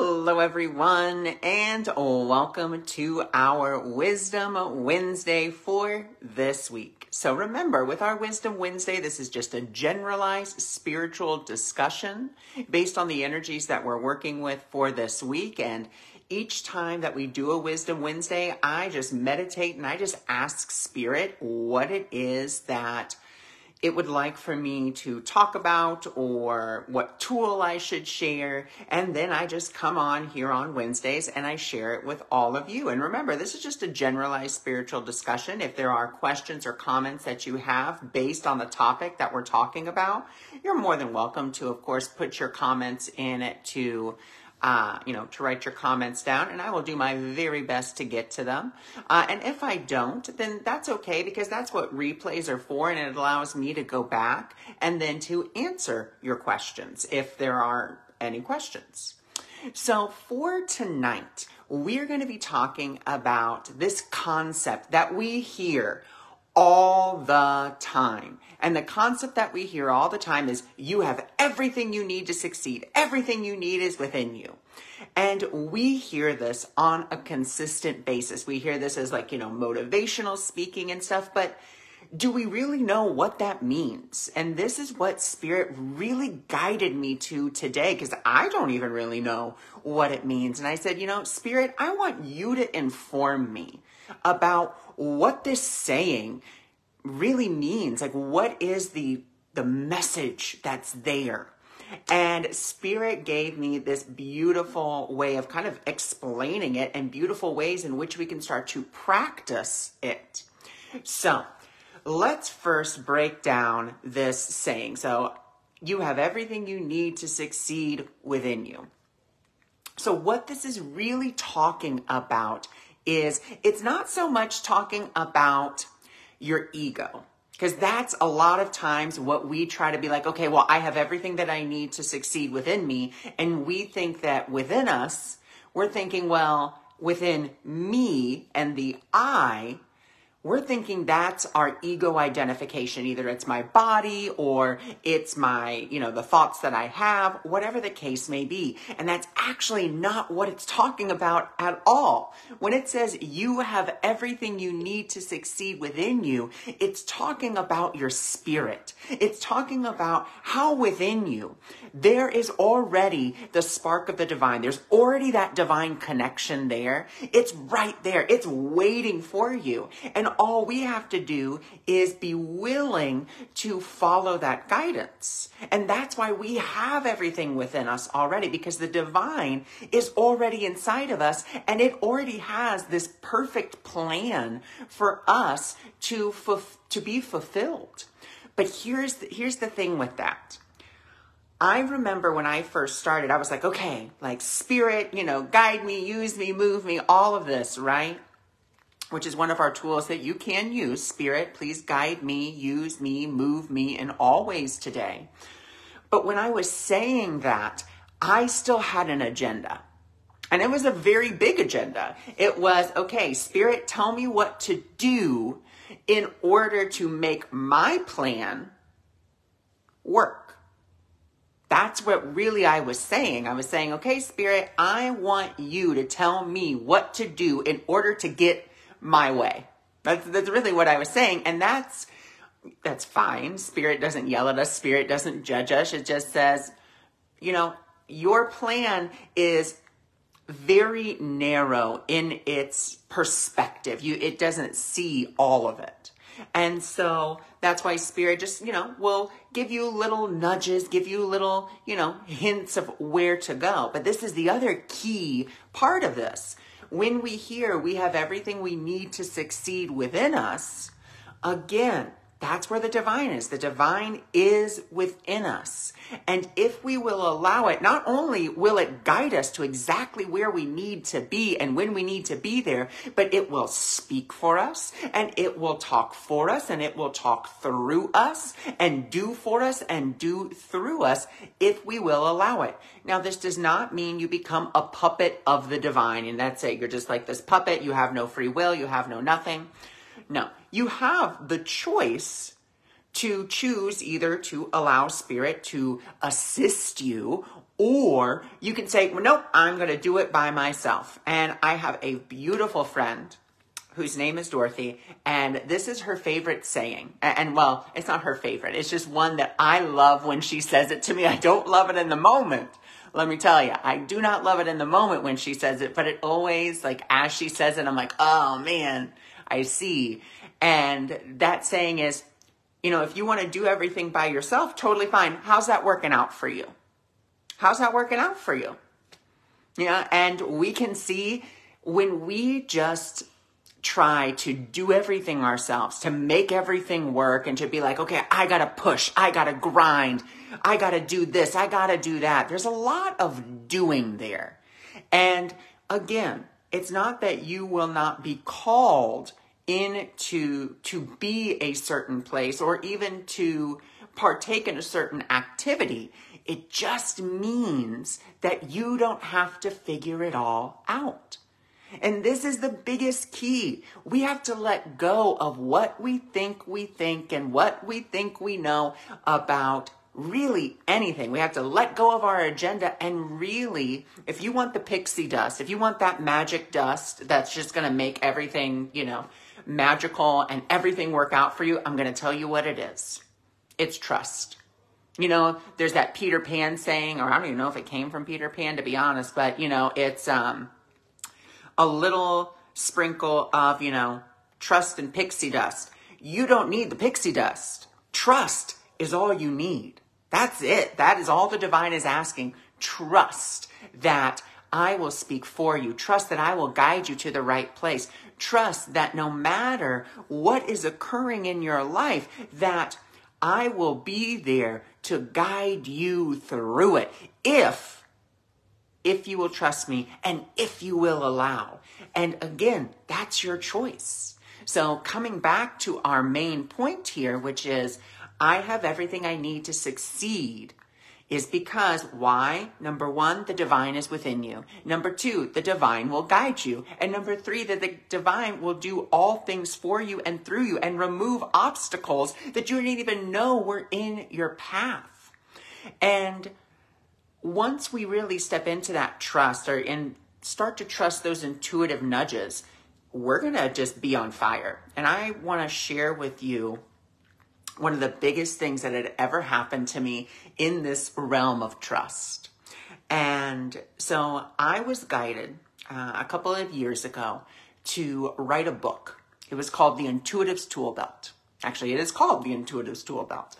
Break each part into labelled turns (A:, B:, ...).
A: Hello, everyone, and welcome to our Wisdom Wednesday for this week. So, remember, with our Wisdom Wednesday, this is just a generalized spiritual discussion based on the energies that we're working with for this week. And each time that we do a Wisdom Wednesday, I just meditate and I just ask Spirit what it is that it would like for me to talk about or what tool I should share. And then I just come on here on Wednesdays and I share it with all of you. And remember, this is just a generalized spiritual discussion. If there are questions or comments that you have based on the topic that we're talking about, you're more than welcome to, of course, put your comments in it to uh, you know, to write your comments down, and I will do my very best to get to them. Uh, and if I don't, then that's okay because that's what replays are for, and it allows me to go back and then to answer your questions if there are any questions. So for tonight, we're going to be talking about this concept that we hear all the time. And the concept that we hear all the time is you have everything you need to succeed. Everything you need is within you. And we hear this on a consistent basis. We hear this as like, you know, motivational speaking and stuff, but do we really know what that means? And this is what Spirit really guided me to today because I don't even really know what it means. And I said, you know, Spirit, I want you to inform me about what this saying really means. Like, what is the the message that's there? And Spirit gave me this beautiful way of kind of explaining it and beautiful ways in which we can start to practice it. So, let's first break down this saying. So, you have everything you need to succeed within you. So, what this is really talking about is it's not so much talking about your ego. Because that's a lot of times what we try to be like, okay, well, I have everything that I need to succeed within me. And we think that within us, we're thinking, well, within me and the I, we're thinking that's our ego identification. Either it's my body or it's my, you know, the thoughts that I have, whatever the case may be. And that's actually not what it's talking about at all. When it says you have everything you need to succeed within you, it's talking about your spirit. It's talking about how within you there is already the spark of the divine. There's already that divine connection there. It's right there. It's waiting for you. And all we have to do is be willing to follow that guidance. And that's why we have everything within us already because the divine is already inside of us and it already has this perfect plan for us to, to be fulfilled. But here's the, here's the thing with that. I remember when I first started, I was like, okay, like spirit, you know, guide me, use me, move me, all of this, right? Which is one of our tools that you can use. Spirit, please guide me, use me, move me in all ways today. But when I was saying that, I still had an agenda. And it was a very big agenda. It was, okay, Spirit, tell me what to do in order to make my plan work. That's what really I was saying. I was saying, okay, Spirit, I want you to tell me what to do in order to get my way. That's, that's really what I was saying. And that's, that's fine. Spirit doesn't yell at us. Spirit doesn't judge us. It just says, you know, your plan is very narrow in its perspective. You, it doesn't see all of it. And so that's why spirit just, you know, will give you little nudges, give you little, you know, hints of where to go. But this is the other key part of this when we hear we have everything we need to succeed within us, again, that's where the divine is. The divine is within us. And if we will allow it, not only will it guide us to exactly where we need to be and when we need to be there, but it will speak for us and it will talk for us and it will talk through us and do for us and do through us if we will allow it. Now, this does not mean you become a puppet of the divine and that's it. You're just like this puppet. You have no free will. You have no nothing. No, you have the choice to choose either to allow spirit to assist you Or you can say, well, nope, I'm going to do it by myself. And I have a beautiful friend whose name is Dorothy, and this is her favorite saying. And, and, well, it's not her favorite. It's just one that I love when she says it to me. I don't love it in the moment. Let me tell you, I do not love it in the moment when she says it, but it always, like, as she says it, I'm like, oh man, I see. And that saying is, you know, if you want to do everything by yourself, totally fine. How's that working out for you? How's that working out for you? Yeah, and we can see when we just try to do everything ourselves, to make everything work, and to be like, okay, I gotta push, I gotta grind, I gotta do this, I gotta do that. There's a lot of doing there. And again, it's not that you will not be called into to be a certain place or even to partake in a certain activity. It just means that you don't have to figure it all out. And this is the biggest key. We have to let go of what we think we think and what we think we know about really anything. We have to let go of our agenda and really, if you want the pixie dust, if you want that magic dust that's just going to make everything, you know, magical and everything work out for you, I'm going to tell you what it is. It's trust. You know, there's that Peter Pan saying, or I don't even know if it came from Peter Pan to be honest, but you know, it's um a little sprinkle of, you know, trust and pixie dust. You don't need the pixie dust. Trust is all you need. That's it. That is all the divine is asking. Trust that I will speak for you. Trust that I will guide you to the right place. Trust that no matter what is occurring in your life, that I will be there to guide you through it. If if you will trust me and if you will allow. And again, that's your choice. So coming back to our main point here, which is I have everything I need to succeed is because why? Number one, the divine is within you. Number two, the divine will guide you. And number three, that the divine will do all things for you and through you and remove obstacles that you didn't even know were in your path. And once we really step into that trust or and start to trust those intuitive nudges, we're going to just be on fire. And I want to share with you one of the biggest things that had ever happened to me in this realm of trust. And so I was guided uh, a couple of years ago to write a book. It was called The Intuitive's Tool Belt. Actually, it is called The Intuitive's Tool Belt.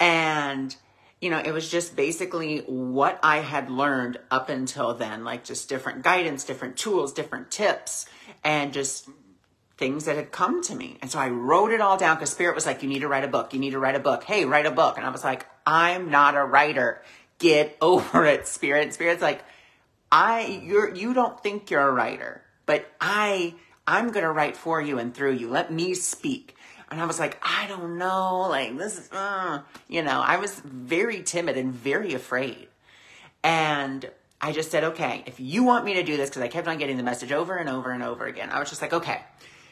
A: And you know, it was just basically what I had learned up until then, like just different guidance, different tools, different tips, and just things that had come to me. And so I wrote it all down because Spirit was like, you need to write a book. You need to write a book. Hey, write a book. And I was like, I'm not a writer. Get over it, Spirit. Spirit's like, I, you're, you don't think you're a writer, but I, I'm to write for you and through you. Let me speak. And I was like, I don't know. Like, this is, uh, you know, I was very timid and very afraid. And I just said, okay, if you want me to do this, because I kept on getting the message over and over and over again, I was just like, okay,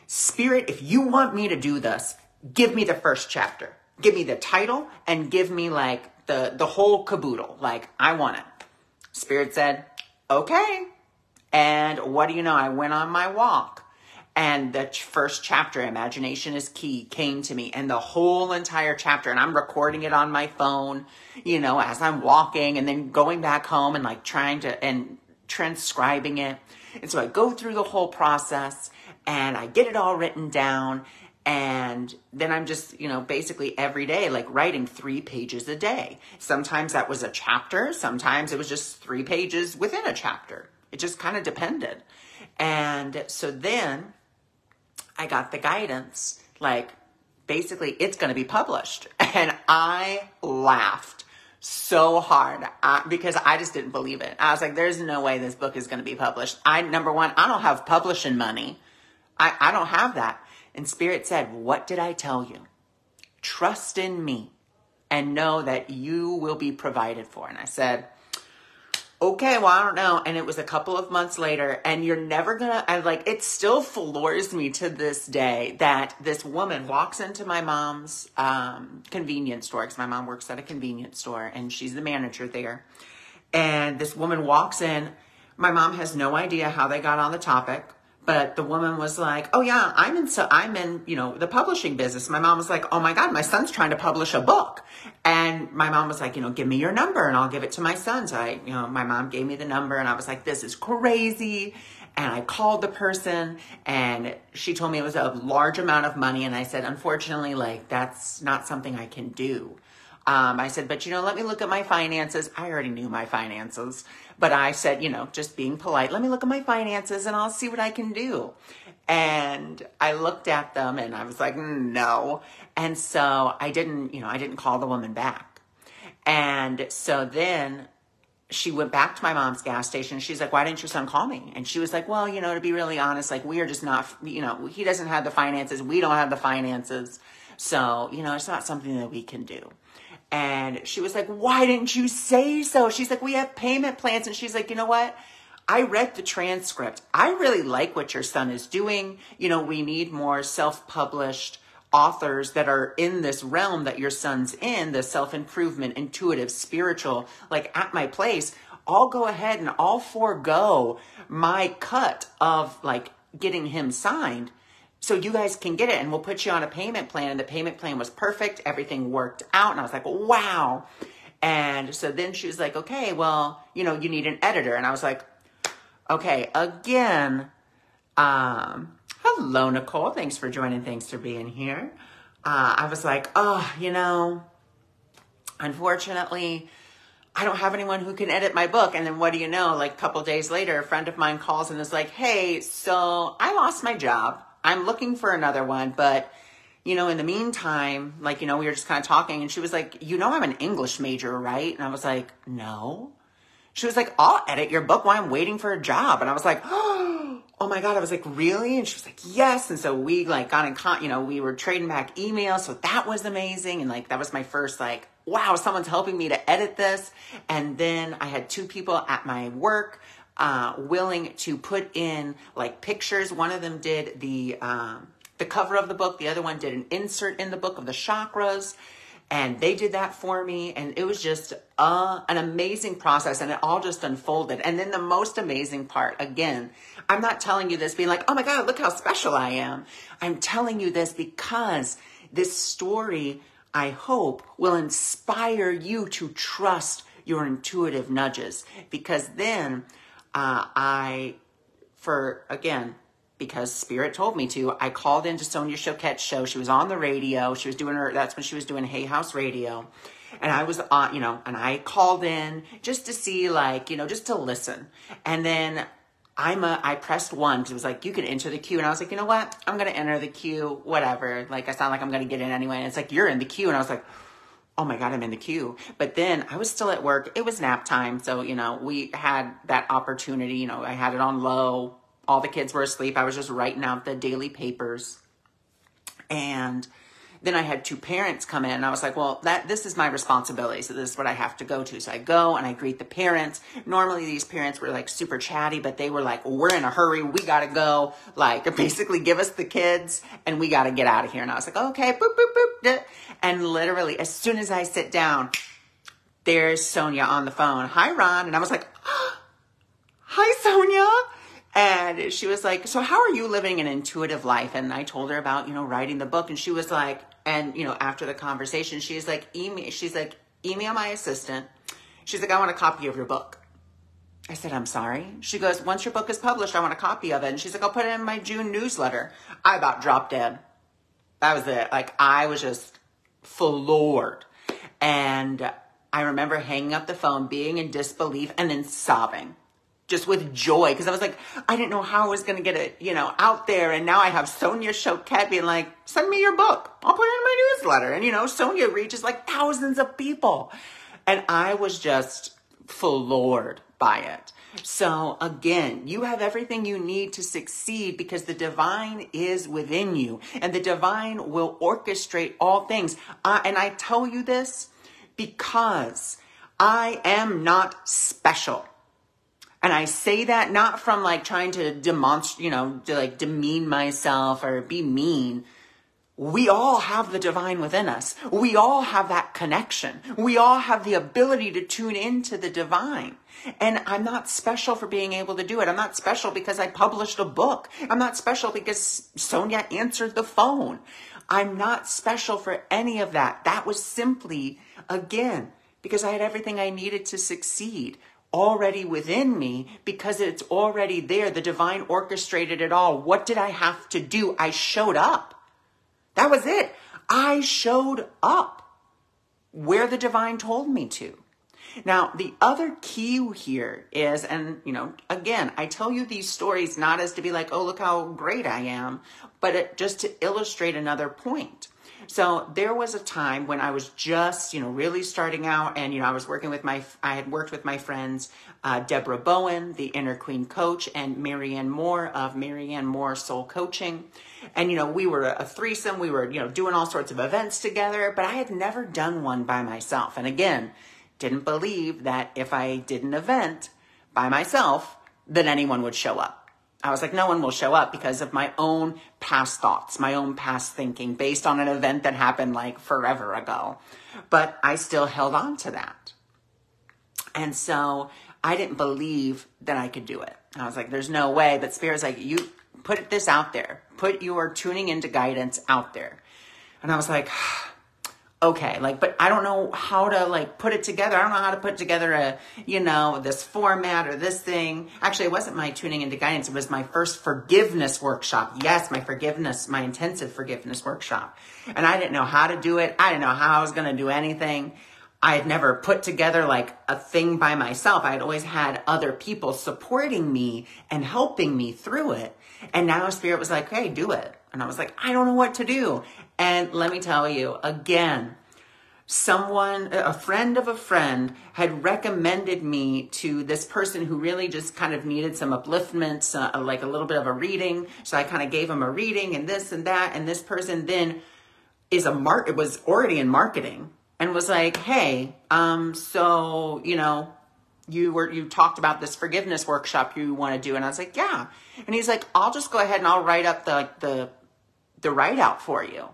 A: Spirit, if you want me to do this, give me the first chapter. Give me the title and give me like the, the whole caboodle. Like, I want it. Spirit said, okay. And what do you know? I went on my walk and the first chapter imagination is key came to me and the whole entire chapter and i'm recording it on my phone you know as i'm walking and then going back home and like trying to and transcribing it and so i go through the whole process and i get it all written down and then i'm just you know basically every day like writing three pages a day sometimes that was a chapter sometimes it was just three pages within a chapter it just kind of depended and so then I got the guidance, like basically it's going to be published. And I laughed so hard uh, because I just didn't believe it. I was like, there's no way this book is going to be published. I, number one, I don't have publishing money. I, I don't have that. And Spirit said, What did I tell you? Trust in me and know that you will be provided for. And I said, okay, well, I don't know. And it was a couple of months later, and you're never gonna, I like, it still floors me to this day that this woman walks into my mom's um, convenience store, because my mom works at a convenience store and she's the manager there. And this woman walks in. My mom has no idea how they got on the topic, but the woman was like, "Oh yeah, I'm in so I'm in, you know, the publishing business." My mom was like, "Oh my god, my son's trying to publish a book." And my mom was like, "You know, give me your number and I'll give it to my son." So I, you know, my mom gave me the number and I was like, "This is crazy." And I called the person and she told me it was a large amount of money. And I said, unfortunately, like, that's not something I can do. Um, I said, but you know, let me look at my finances. I already knew my finances, but I said, you know, just being polite, let me look at my finances and I'll see what I can do. And I looked at them and I was like, no. And so I didn't, you know, I didn't call the woman back. And so then she went back to my mom's gas station. She's like, why didn't your son call me? And she was like, well, you know, to be really honest, like we are just not, you know, he doesn't have the finances. We don't have the finances. So, you know, it's not something that we can do. And she was like, why didn't you say so? She's like, we have payment plans. And she's like, you know what? I read the transcript. I really like what your son is doing. You know, we need more self published authors that are in this realm that your son's in, the self improvement, intuitive, spiritual, like at my place, I'll go ahead and I'll forego my cut of like getting him signed so you guys can get it and we'll put you on a payment plan. And the payment plan was perfect. Everything worked out. And I was like, wow. And so then she was like, okay, well, you know, you need an editor. And I was like, okay, again, um, Hello, Nicole. Thanks for joining. Thanks for being here. Uh, I was like, oh, you know, unfortunately, I don't have anyone who can edit my book. And then what do you know? Like a couple days later, a friend of mine calls and is like, hey, so I lost my job. I'm looking for another one, but you know, in the meantime, like, you know, we were just kind of talking and she was like, you know, I'm an English major, right? And I was like, no. She was like, I'll edit your book while I'm waiting for a job. And I was like, oh, my God, I was like, really? And she was like, yes. And so we like got in con, you know, we were trading back emails. So that was amazing. And like, that was my first like, wow, someone's helping me to edit this. And then I had two people at my work, uh, willing to put in like pictures. One of them did the, um, the cover of the book. The other one did an insert in the book of the chakras. And they did that for me. And it was just uh, an amazing process. And it all just unfolded. And then the most amazing part again i'm not telling you this being like oh my god look how special i am. I'm telling you this because this story i hope will inspire you to trust your intuitive nudges. Because then uh, i for again because Spirit told me to. I called into Sonia Choquette's show. She was on the radio. She was doing her, that's when she was doing Hay House Radio. And I was on, you know, and I called in just to see, like, you know, just to listen. And then I'm a, I pressed one because it was like, you can enter the queue. And I was like, you know what? I'm going to enter the queue, whatever. Like, I sound like I'm going to get in anyway. And it's like, you're in the queue. And I was like, oh my God, I'm in the queue. But then I was still at work. It was nap time. So, you know, we had that opportunity. You know, I had it on low all the kids were asleep. I was just writing out the daily papers. And then I had two parents come in and I was like, well, that this is my responsibility. So this is what I have to go to. So I go and I greet the parents. Normally these parents were like super chatty, but they were like, we're in a hurry. We got to go. Like basically give us the kids and we got to get out of here. And I was like, okay, boop, boop, boop. And literally as soon as I sit down, there's Sonia on the phone. Hi, Ron. And I was like, hi, Sonia. And she was like, So, how are you living an intuitive life? And I told her about, you know, writing the book. And she was like, And, you know, after the conversation, she's like, Email, she's like, email my assistant. She's like, I want a copy of your book. I said, I'm sorry. She goes, Once your book is published, I want a copy of it. And she's like, I'll put it in my June newsletter. I about dropped dead. That was it. Like, I was just floored. And I remember hanging up the phone, being in disbelief, and then sobbing just with joy because I was like, I didn't know how I was going to get it, you know, out there. And now I have Sonia Choquette being like, send me your book. I'll put it in my newsletter. And, you know, Sonia reaches like thousands of people. And I was just floored by it. So again, you have everything you need to succeed because the divine is within you and the divine will orchestrate all things. Uh, and I tell you this because I am not special. And I say that not from like trying to demonstrate, you know, to like demean myself or be mean. we all have the divine within us. We all have that connection. We all have the ability to tune into the divine. And I'm not special for being able to do it. I'm not special because I published a book. I'm not special because Sonia answered the phone. I'm not special for any of that. That was simply, again, because I had everything I needed to succeed already within me because it's already there. The divine orchestrated it all. What did I have to do? I showed up. That was it. I showed up where the divine told me to. Now, the other key here is, and you know, again, I tell you these stories not as to be like, oh, look how great I am, but it, just to illustrate another point. So there was a time when I was just, you know, really starting out, and you know, I was working with my, I had worked with my friends, uh, Deborah Bowen, the Inner Queen Coach, and Marianne Moore of Marianne Moore Soul Coaching, and you know, we were a threesome. We were, you know, doing all sorts of events together, but I had never done one by myself. And again, didn't believe that if I did an event by myself, that anyone would show up. I was like, no one will show up because of my own past thoughts, my own past thinking based on an event that happened like forever ago. But I still held on to that. And so I didn't believe that I could do it. I was like, there's no way. But Spirit's like, you put this out there, put your tuning into guidance out there. And I was like, okay like but i don't know how to like put it together. I don't know how to put together a you know this format or this thing. Actually it wasn't my tuning into guidance. It was my first forgiveness workshop. Yes my forgiveness my intensive forgiveness workshop. And i didn't know how to do it. I didn't know how i was going to do anything. I had never put together like a thing by myself. I had always had other people supporting me and helping me through it. And now spirit was like hey do it. And I was like, I don't know what to do. And let me tell you again, someone, a friend of a friend, had recommended me to this person who really just kind of needed some upliftments, uh, like a little bit of a reading. So I kind of gave him a reading and this and that. And this person then is a mark, it was already in marketing and was like, hey, um, so, you know, you were you talked about this forgiveness workshop you want to do and i was like yeah and he's like i'll just go ahead and i'll write up the the the write out for you.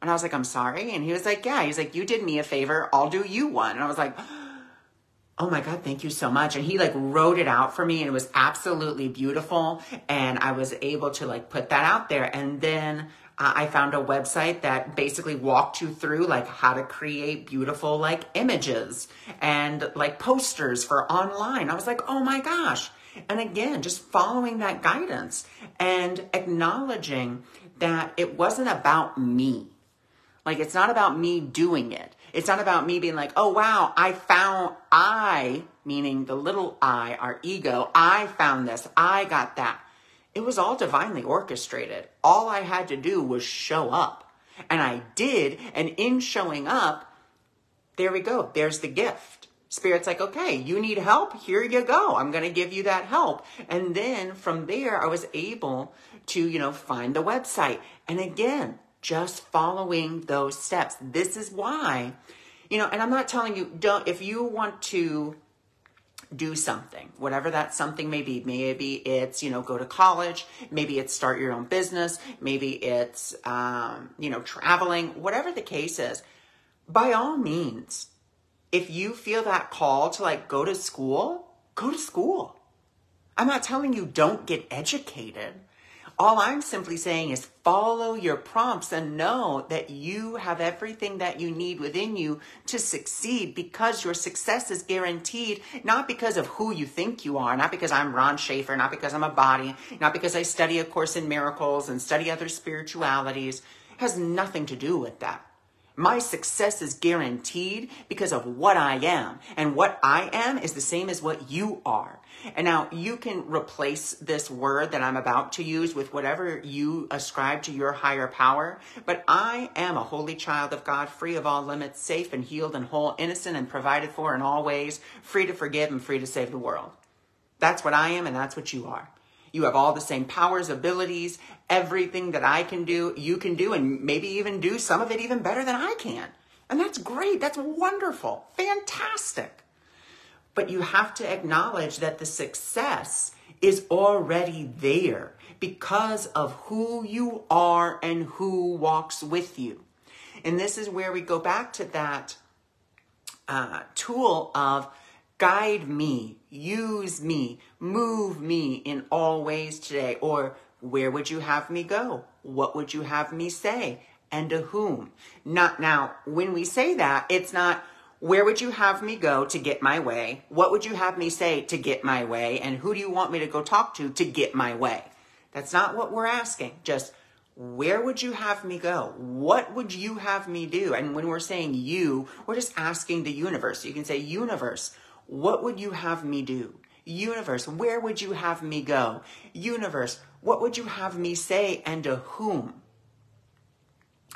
A: And I was like, I'm sorry. And he was like, yeah. He's like, you did me a favor. I'll do you one. And I was like, oh my God, thank you so much. And he like wrote it out for me and it was absolutely beautiful. And I was able to like put that out there. And then uh, I found a website that basically walked you through like how to create beautiful like images and like posters for online. I was like, oh my gosh. And again, just following that guidance and acknowledging that it wasn't about me. Like, it's not about me doing it. It's not about me being like, oh, wow, I found I, meaning the little I, our ego, I found this, I got that. It was all divinely orchestrated. All I had to do was show up. And I did. And in showing up, there we go. There's the gift. Spirit's like, okay, you need help? Here you go. I'm going to give you that help. And then from there, I was able to, you know, find the website. And again, just following those steps. This is why, you know, and I'm not telling you, don't, if you want to do something, whatever that something may be, maybe it's, you know, go to college, maybe it's start your own business, maybe it's, um, you know, traveling, whatever the case is, by all means, if you feel that call to like go to school, go to school. I'm not telling you don't get educated. All I'm simply saying is follow your prompts and know that you have everything that you need within you to succeed because your success is guaranteed, not because of who you think you are, not because I'm Ron Schaefer, not because I'm a body, not because I study A Course in Miracles and study other spiritualities. It has nothing to do with that. My success is guaranteed because of what I am. And what I am is the same as what you are. And now you can replace this word that I'm about to use with whatever you ascribe to your higher power. But I am a holy child of God, free of all limits, safe and healed and whole, innocent and provided for in all ways, free to forgive and free to save the world. That's what I am, and that's what you are. You have all the same powers, abilities, everything that I can do, you can do, and maybe even do some of it even better than I can. And that's great. That's wonderful. Fantastic. But you have to acknowledge that the success is already there because of who you are and who walks with you. And this is where we go back to that uh, tool of guide me, use me, move me in all ways today. Or where would you have me go? What would you have me say? And to whom? Not now, when we say that, it's not where would you have me go to get my way? What would you have me say to get my way? And who do you want me to go talk to to get my way? That's not what we're asking. Just where would you have me go? What would you have me do? And when we're saying you, we're just asking the universe. You can say, universe, what would you have me do? Universe, where would you have me go? Universe, what would you have me say and to whom?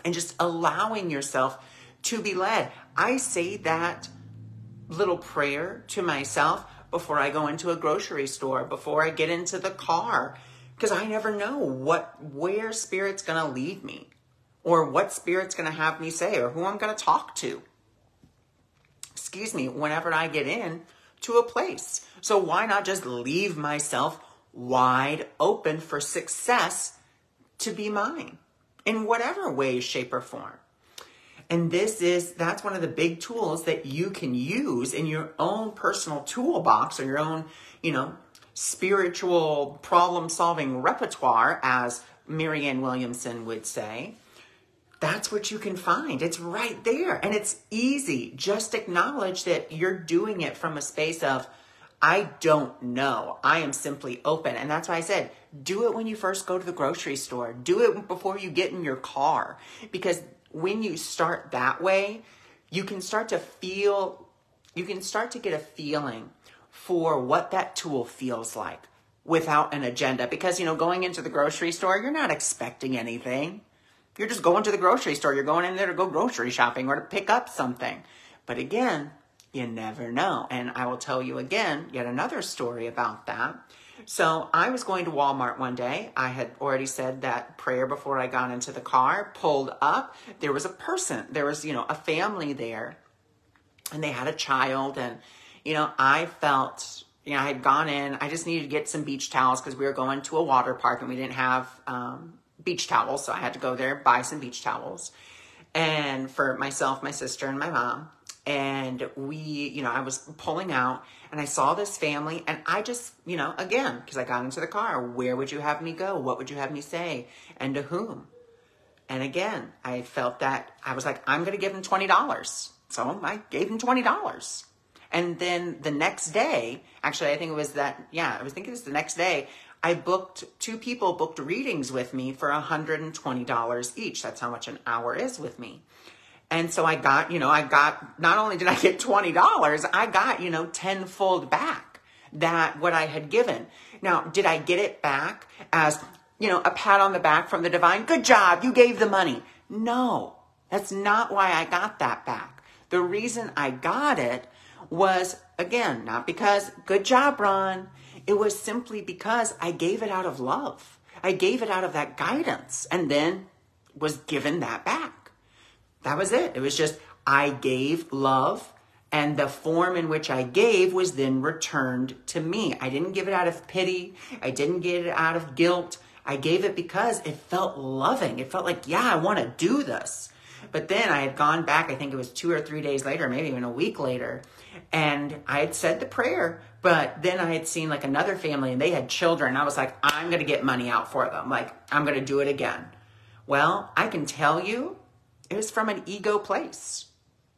A: And just allowing yourself to be led. I say that little prayer to myself before I go into a grocery store, before I get into the car because I never know what where spirit's going to lead me or what spirit's going to have me say or who I'm going to talk to. Excuse me, whenever I get in to a place. So why not just leave myself wide open for success to be mine in whatever way, shape, or form? And this is, that's one of the big tools that you can use in your own personal toolbox or your own, you know, spiritual problem solving repertoire, as Marianne Williamson would say, that's what you can find. It's right there and it's easy. Just acknowledge that you're doing it from a space of, I don't know. I am simply open. And that's why I said, do it when you first go to the grocery store. Do it before you get in your car. Because when you start that way, you can start to feel, you can start to get a feeling for what that tool feels like without an agenda. Because, you know, going into the grocery store, you're not expecting anything. You're just going to the grocery store. You're going in there to go grocery shopping or to pick up something. But again, you never know. And I will tell you again, yet another story about that. So I was going to Walmart one day. I had already said that prayer before I got into the car, pulled up. There was a person, there was, you know, a family there, and they had a child, and you know, I felt, you know, I had gone in, I just needed to get some beach towels because we were going to a water park and we didn't have um, beach towels. So I had to go there, buy some beach towels. And for myself, my sister, and my mom. And we, you know, I was pulling out and I saw this family and I just, you know, again, because I got into the car, where would you have me go? What would you have me say? And to whom? And again, I felt that I was like, I'm going to give them $20. So I gave them $20. And then the next day, actually, I think it was that, yeah, I was thinking it was the next day, I booked, two people booked readings with me for $120 each. That's how much an hour is with me. And so I got, you know, I got, not only did I get $20, I got, you know, tenfold back that what I had given. Now, did I get it back as, you know, a pat on the back from the divine? Good job. You gave the money. No, that's not why I got that back. The reason I got it was, again, not because, good job, Ron. It was simply because I gave it out of love. I gave it out of that guidance and then was given that back. That was it. It was just, I gave love and the form in which I gave was then returned to me. I didn't give it out of pity. I didn't get it out of guilt. I gave it because it felt loving. It felt like, yeah, I want to do this. But then I had gone back, I think it was two or three days later, maybe even a week later, and I had said the prayer, but then I had seen like another family and they had children. I was like, I'm going to get money out for them. Like, I'm going to do it again. Well, I can tell you it was from an ego place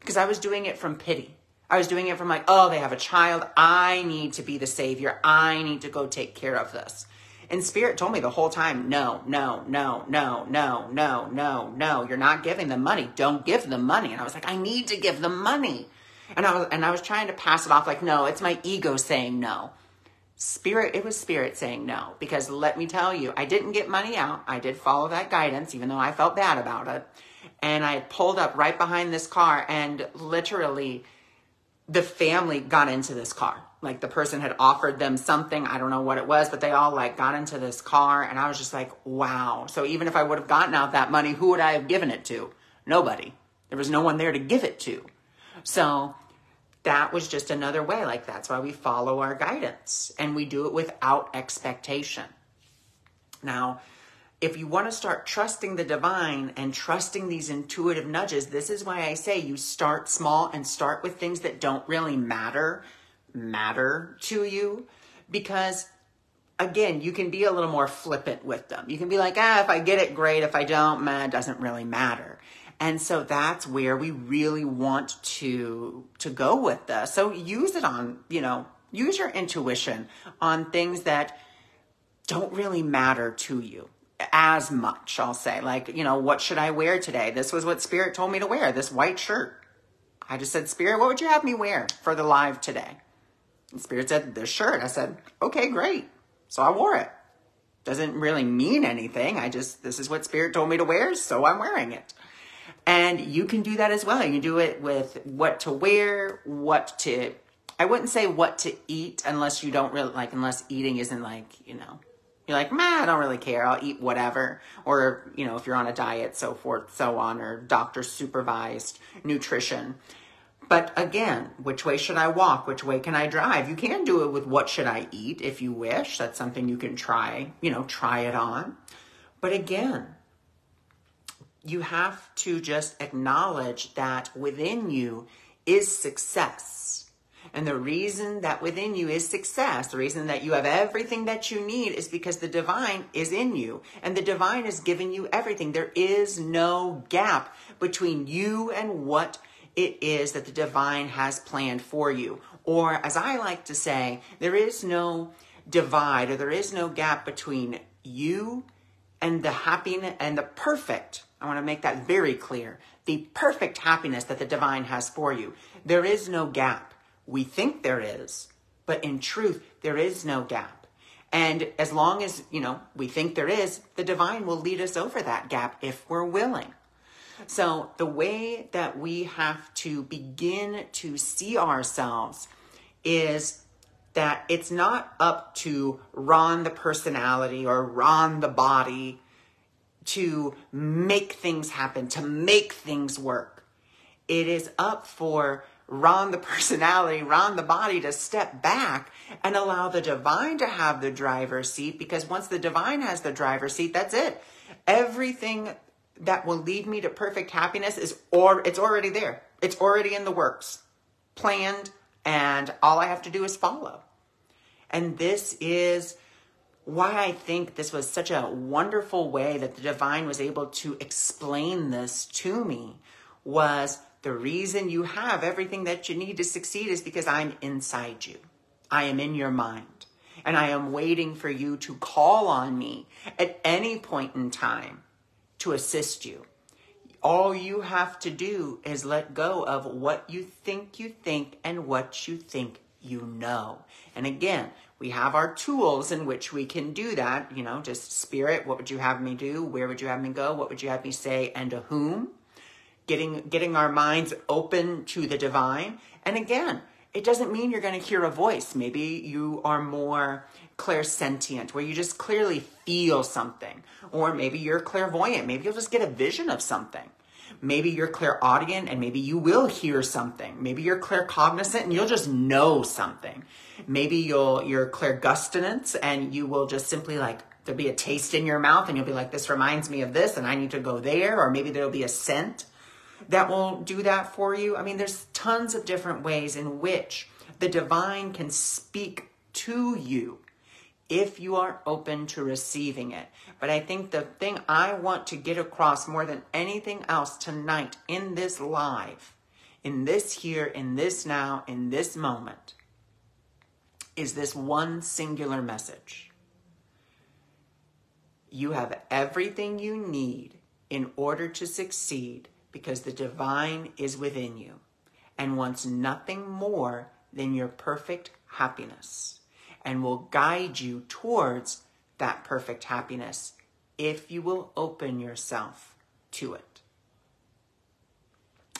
A: because I was doing it from pity. I was doing it from like, oh, they have a child. I need to be the savior. I need to go take care of this. And Spirit told me the whole time, no, no, no, no, no, no, no, no. You're not giving them money. Don't give them money. And I was like, I need to give them money. And I was and I was trying to pass it off like, no, it's my ego saying no. Spirit, it was spirit saying no. Because let me tell you, I didn't get money out. I did follow that guidance, even though I felt bad about it. And I pulled up right behind this car and literally the family got into this car. Like the person had offered them something, I don't know what it was, but they all like got into this car and I was just like, wow. So even if I would have gotten out that money, who would I have given it to? Nobody. There was no one there to give it to. So that was just another way. Like that's why we follow our guidance and we do it without expectation. Now, if you want to start trusting the divine and trusting these intuitive nudges, this is why I say you start small and start with things that don't really matter matter to you because again, you can be a little more flippant with them. You can be like, ah, if I get it, great. If I don't, man, it doesn't really matter. And so that's where we really want to to go with this. So use it on, you know, use your intuition on things that don't really matter to you as much, I'll say. Like, you know, what should I wear today? This was what Spirit told me to wear, this white shirt. I just said, Spirit, what would you have me wear for the live today? And Spirit said, this shirt. I said, okay, great. So I wore it. Doesn't really mean anything. I just, this is what Spirit told me to wear, so I'm wearing it. And you can do that as well. You can do it with what to wear, what to, I wouldn't say what to eat unless you don't really like, unless eating isn't like, you know, you're like, man, I don't really care. I'll eat whatever. Or, you know, if you're on a diet, so forth, so on, or doctor supervised nutrition. But again, which way should I walk? Which way can I drive? You can do it with what should I eat if you wish. That's something you can try, you know, try it on. But again, you have to just acknowledge that within you is success. And the reason that within you is success, the reason that you have everything that you need is because the divine is in you. And the divine is giving you everything. There is no gap between you and what it is that the divine has planned for you. Or, as I like to say, there is no divide or there is no gap between you and the happiness and the perfect. I want to make that very clear. The perfect happiness that the divine has for you. There is no gap. We think there is, but in truth, there is no gap. And as long as, you know, we think there is, the divine will lead us over that gap if we're willing. So, the way that we have to begin to see ourselves is that it's not up to Ron the personality or Ron the body to make things happen, to make things work. It is up for Ron the personality, Ron the body to step back and allow the divine to have the driver's seat because once the divine has the driver's seat, that's it. Everything that will lead me to perfect happiness is or it's already there. It's already in the works, planned, and all I have to do is follow. And this is why I think this was such a wonderful way that the divine was able to explain this to me was the reason you have everything that you need to succeed is because I'm inside you. I am in your mind. And I am waiting for you to call on me at any point in time to assist you. All you have to do is let go of what you think you think and what you think you know. And again, we have our tools in which we can do that. You know, just spirit, what would you have me do? Where would you have me go? What would you have me say? And to whom? Getting, getting our minds open to the divine. And again, it doesn't mean you're going to hear a voice. Maybe you are more clairsentient, where you just clearly feel something. Or maybe you're clairvoyant. Maybe you'll just get a vision of something. Maybe you're clairaudient and maybe you will hear something. Maybe you're claircognizant and you'll just know something. Maybe you'll you're clairgustinant and you will just simply like there'll be a taste in your mouth and you'll be like, this reminds me of this and I need to go there. Or maybe there'll be a scent that will do that for you. I mean, there's tons of different ways in which the divine can speak to you if you are open to receiving it. But I think the thing I want to get across more than anything else tonight in this live, in this here, in this now, in this moment, is this one singular message. You have everything you need in order to succeed because the divine is within you and wants nothing more than your perfect happiness and will guide you towards that perfect happiness if you will open yourself to it.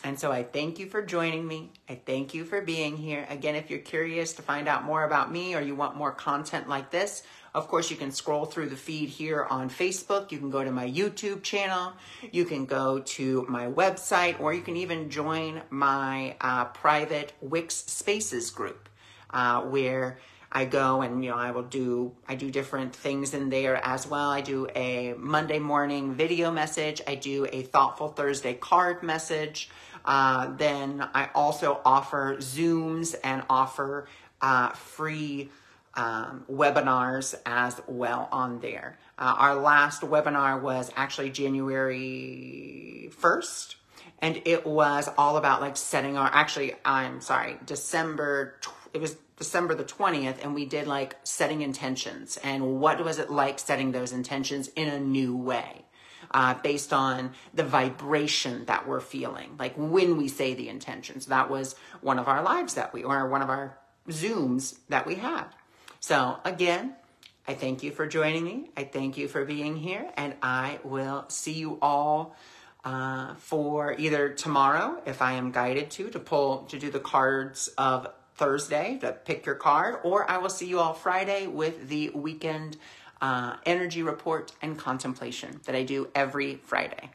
A: And so I thank you for joining me. I thank you for being here. Again, if you're curious to find out more about me or you want more content like this, of course, you can scroll through the feed here on Facebook. You can go to my YouTube channel. You can go to my website, or you can even join my uh, private Wix Spaces group, uh, where I go and you know I will do I do different things in there as well. I do a Monday morning video message. I do a thoughtful Thursday card message. Uh, then I also offer Zooms and offer uh, free um, webinars as well on there. Uh, our last webinar was actually January 1st, and it was all about like setting our, actually, I'm sorry, December, it was December the 20th, and we did like setting intentions and what was it like setting those intentions in a new way. Uh, based on the vibration that we're feeling, like when we say the intentions. That was one of our lives that we, or one of our Zooms that we had. So, again, I thank you for joining me. I thank you for being here, and I will see you all uh, for either tomorrow, if I am guided to, to pull, to do the cards of Thursday, to pick your card, or I will see you all Friday with the weekend uh, energy report and contemplation that I do every Friday.